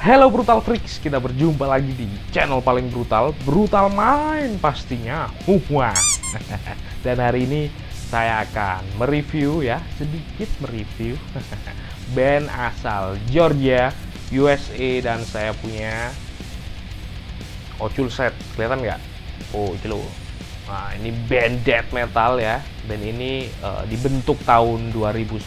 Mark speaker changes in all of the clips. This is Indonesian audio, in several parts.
Speaker 1: Hello Brutal Freaks, kita berjumpa lagi di channel paling brutal, Brutal Main pastinya. Wah. Dan hari ini saya akan mereview ya, sedikit mereview band asal Georgia, USA dan saya punya Ocul Set. Kelihatan nggak? Oh, itu. Nah, ini band death metal ya. Band ini uh, dibentuk tahun 2019.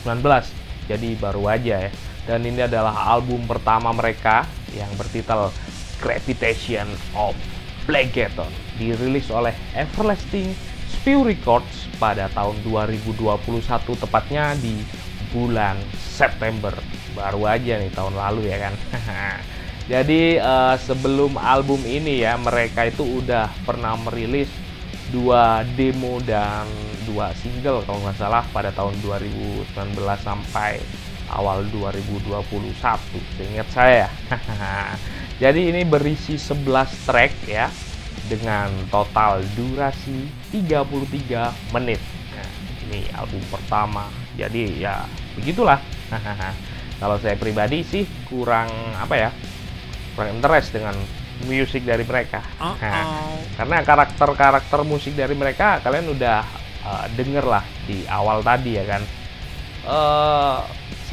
Speaker 1: Jadi baru aja ya dan ini adalah album pertama mereka yang bertitel Gravitation of Blackgaton dirilis oleh Everlasting Spew Records pada tahun 2021 tepatnya di bulan September. Baru aja nih tahun lalu ya kan? Jadi uh, sebelum album ini ya mereka itu udah pernah merilis dua demo dan dua single kalau nggak salah pada tahun 2019 sampai awal 2021 seingat saya jadi ini berisi 11 track ya dengan total durasi 33 menit. Nah, ini album pertama jadi ya begitulah. Kalau saya pribadi sih kurang apa ya kurang interest dengan musik dari mereka. Uh -oh. karena karakter-karakter musik dari mereka kalian udah uh, denger lah di awal tadi ya kan. Uh,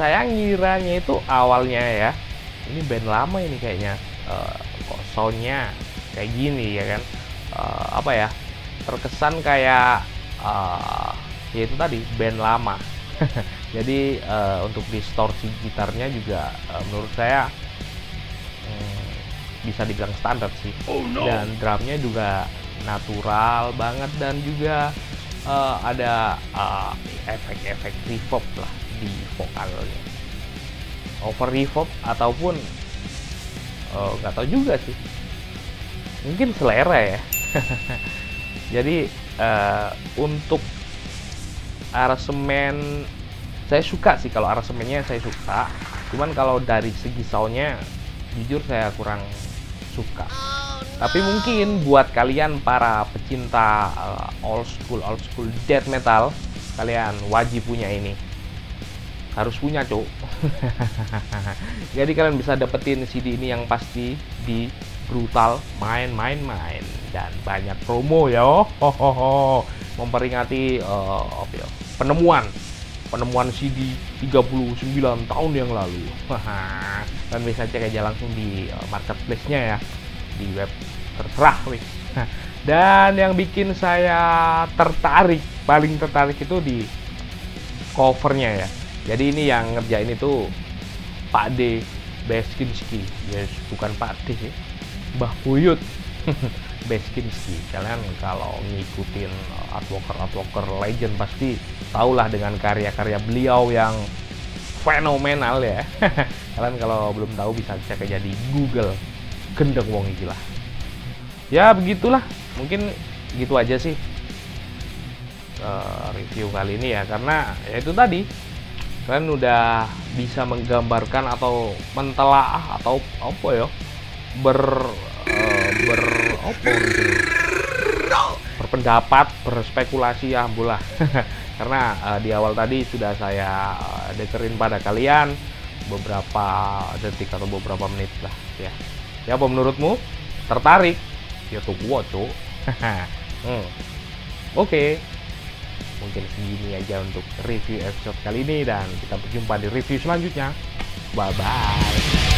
Speaker 1: saya ngiranya itu awalnya ya ini band lama ini kayaknya. Uh, kok soundnya kayak gini ya kan? Uh, apa ya? Terkesan kayak uh, ya itu tadi band lama. Jadi uh, untuk distorsi gitarnya juga uh, menurut saya um, bisa dibilang standar sih. Oh, no. dan drumnya juga natural banget dan juga uh, ada efek-efek uh, reverb lah di vokalnya over reverb ataupun eh, nggak uh, tahu juga sih. Mungkin selera ya. Jadi uh, untuk aransemen saya suka sih kalau aransemennya saya suka. Cuman kalau dari segi soundnya jujur saya kurang suka. Tapi mungkin buat kalian para pecinta uh, old school old school death metal kalian wajib punya ini harus punya cuk. Jadi kalian bisa dapetin CD ini yang pasti di brutal main main main. Dan banyak promo ya. Ho, memperingati uh, apa ya, penemuan. Penemuan CD 39 tahun yang lalu. Dan bisa cek aja langsung di uh, marketplace-nya ya. Di web terserah wih dan yang bikin saya tertarik paling tertarik itu di covernya ya jadi ini yang ngerjain itu Pak D Beskinski ya yes, bukan Pak D sih Mbah Buyut. Beskinski kalian kalau ngikutin advoker advoker legend pasti tahulah dengan karya-karya beliau yang fenomenal ya. Kalian kalau belum tahu bisa cek aja di Google. Gendeng wong gila ya begitulah. Mungkin gitu aja sih uh, review kali ini ya. Karena ya itu tadi kalian udah bisa menggambarkan atau mentelaah atau apa ya? Ber uh, ber apa gitu? Berpendapat berspekulasi ya bola karena uh, di awal tadi sudah saya uh, dekerin pada kalian beberapa detik atau beberapa menit lah ya. Ya apa menurutmu? Tertarik? Ya tuh gua tuh hmm. oke. okay mungkin segini aja untuk review episode kali ini dan kita berjumpa di review selanjutnya. Bye bye